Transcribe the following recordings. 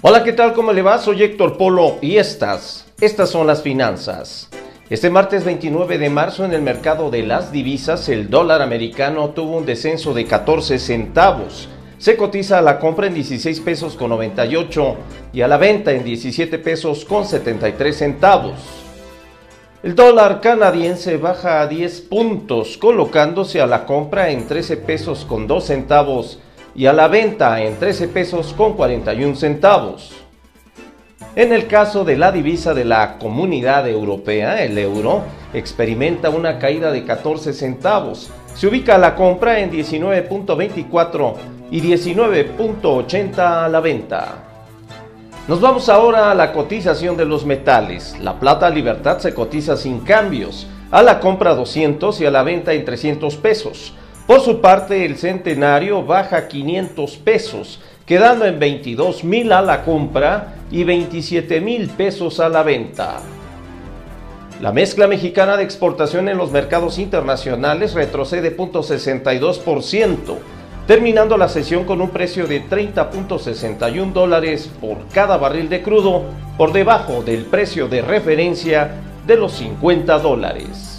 Hola, ¿qué tal? ¿Cómo le va? Soy Héctor Polo y estas, estas son las finanzas. Este martes 29 de marzo en el mercado de las divisas el dólar americano tuvo un descenso de 14 centavos. Se cotiza a la compra en 16 pesos con 98 y a la venta en 17 pesos con 73 centavos. El dólar canadiense baja a 10 puntos, colocándose a la compra en 13 pesos con 2 centavos y a la venta en 13 pesos con 41 centavos. En el caso de la divisa de la Comunidad Europea, el euro experimenta una caída de 14 centavos. Se ubica la compra en 19.24 y 19.80 a la venta. Nos vamos ahora a la cotización de los metales. La plata Libertad se cotiza sin cambios, a la compra 200 y a la venta en 300 pesos. Por su parte, el centenario baja 500 pesos, quedando en 22 mil a la compra y 27 mil pesos a la venta. La mezcla mexicana de exportación en los mercados internacionales retrocede 0.62%, terminando la sesión con un precio de 30.61 dólares por cada barril de crudo, por debajo del precio de referencia de los 50 dólares.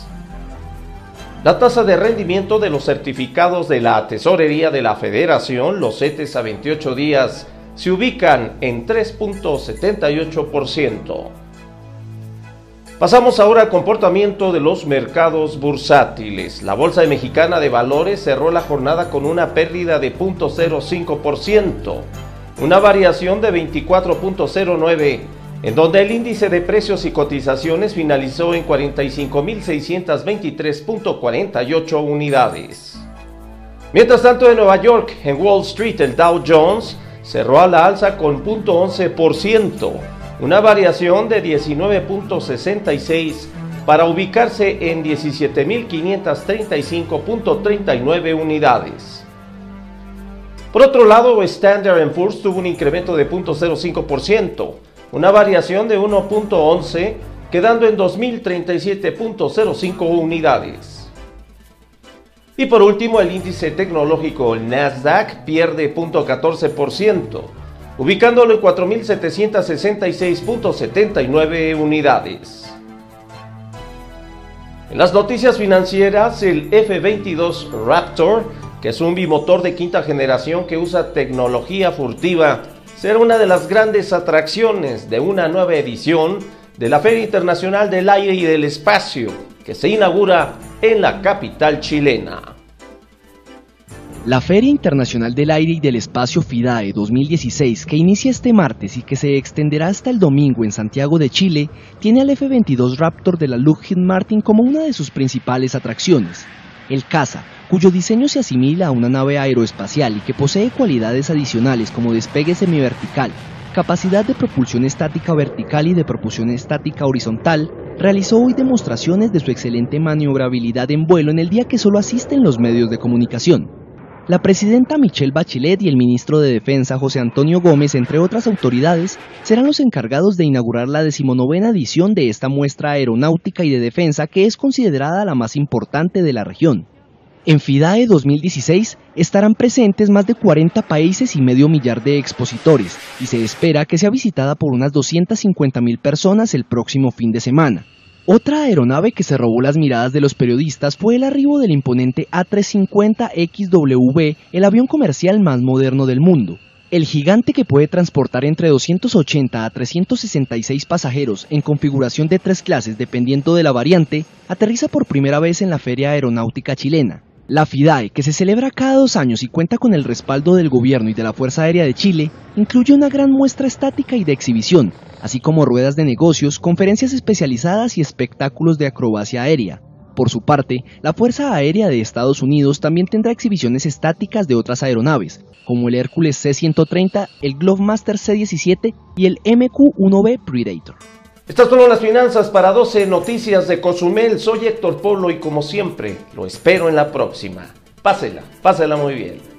La tasa de rendimiento de los certificados de la Tesorería de la Federación, los CETES a 28 días, se ubican en 3.78%. Pasamos ahora al comportamiento de los mercados bursátiles. La Bolsa Mexicana de Valores cerró la jornada con una pérdida de 0.05%, una variación de 24.09% en donde el índice de precios y cotizaciones finalizó en 45.623.48 unidades. Mientras tanto, en Nueva York, en Wall Street, el Dow Jones cerró a la alza con 0.11%, una variación de 19.66 para ubicarse en 17.535.39 unidades. Por otro lado, Standard Poor's tuvo un incremento de 0.05%, una variación de 1.11, quedando en 2.037.05 unidades. Y por último, el índice tecnológico, el Nasdaq, pierde 0.14%, ubicándolo en 4.766.79 unidades. En las noticias financieras, el F-22 Raptor, que es un bimotor de quinta generación que usa tecnología furtiva será una de las grandes atracciones de una nueva edición de la Feria Internacional del Aire y del Espacio, que se inaugura en la capital chilena. La Feria Internacional del Aire y del Espacio FIDAE 2016, que inicia este martes y que se extenderá hasta el domingo en Santiago de Chile, tiene al F-22 Raptor de la Lockheed Martin como una de sus principales atracciones. El caza, cuyo diseño se asimila a una nave aeroespacial y que posee cualidades adicionales como despegue semivertical, capacidad de propulsión estática vertical y de propulsión estática horizontal, realizó hoy demostraciones de su excelente maniobrabilidad en vuelo en el día que solo asisten los medios de comunicación. La presidenta Michelle Bachelet y el ministro de Defensa José Antonio Gómez, entre otras autoridades, serán los encargados de inaugurar la decimonovena edición de esta muestra aeronáutica y de defensa que es considerada la más importante de la región. En FIDAE 2016 estarán presentes más de 40 países y medio millar de expositores y se espera que sea visitada por unas 250 mil personas el próximo fin de semana. Otra aeronave que se robó las miradas de los periodistas fue el arribo del imponente A350XW, el avión comercial más moderno del mundo. El gigante que puede transportar entre 280 a 366 pasajeros en configuración de tres clases dependiendo de la variante, aterriza por primera vez en la Feria Aeronáutica Chilena. La FIDAE, que se celebra cada dos años y cuenta con el respaldo del gobierno y de la Fuerza Aérea de Chile, incluye una gran muestra estática y de exhibición, así como ruedas de negocios, conferencias especializadas y espectáculos de acrobacia aérea. Por su parte, la Fuerza Aérea de Estados Unidos también tendrá exhibiciones estáticas de otras aeronaves, como el Hércules C-130, el Globemaster C-17 y el MQ-1B Predator. Estas fueron las finanzas para 12 noticias de Cozumel. Soy Héctor Polo y como siempre, lo espero en la próxima. Pásela, pásela muy bien.